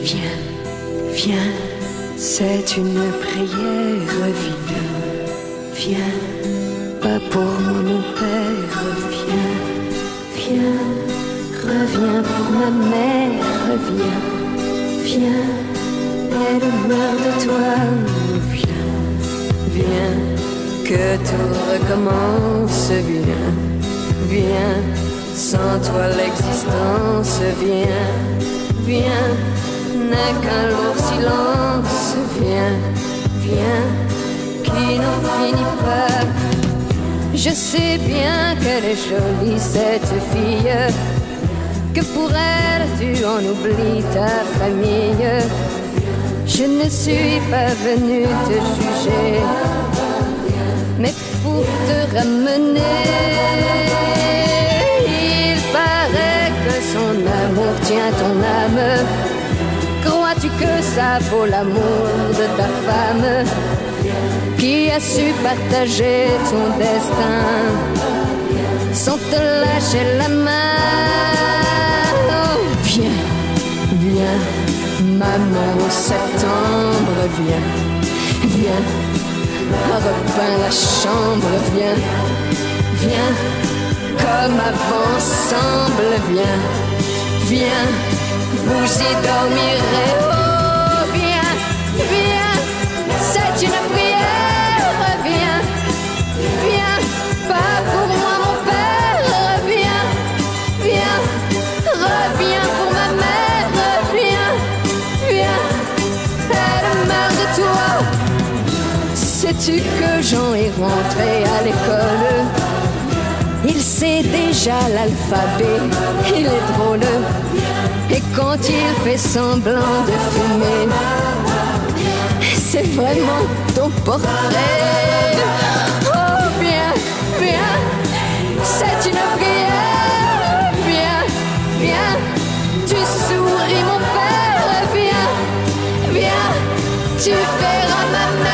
Viens, viens, c'est une prière, viens, viens, pas pour moi mon père, viens, viens, reviens pour ma mère, viens, viens, elle meurt de toi, viens, viens, que tout recommence, viens, viens, sans toi l'existence, viens, viens, n'est qu'un lourd silence, viens, viens, qui n'en finit pas. Je sais bien qu'elle est jolie, cette fille, que pour elle tu en oublies ta famille? Je ne suis pas venu te juger, mais pour te ramener. Crois-tu que ça vaut l'amour de ta femme qui a su partager ton destin sans te lâcher la main? Oh, Viens, viens, maman septembre, viens, viens, repeins la chambre, viens, viens, comme avant ensemble, viens, viens, vous y dormirez. Oh, viens, viens, c'est une prière, viens, viens, pas pour moi mon père, viens, viens, reviens pour ma mère, viens, viens, elle meurt de toi. Sais-tu que Jean est rentré à l'école? Déjà l'alphabet, il est drôle. Et quand il fait semblant de fumer, c'est vraiment ton portrait. Oh, viens, viens, c'est une prière. Viens, viens, tu souris mon père. Viens, viens, tu verras ma mère.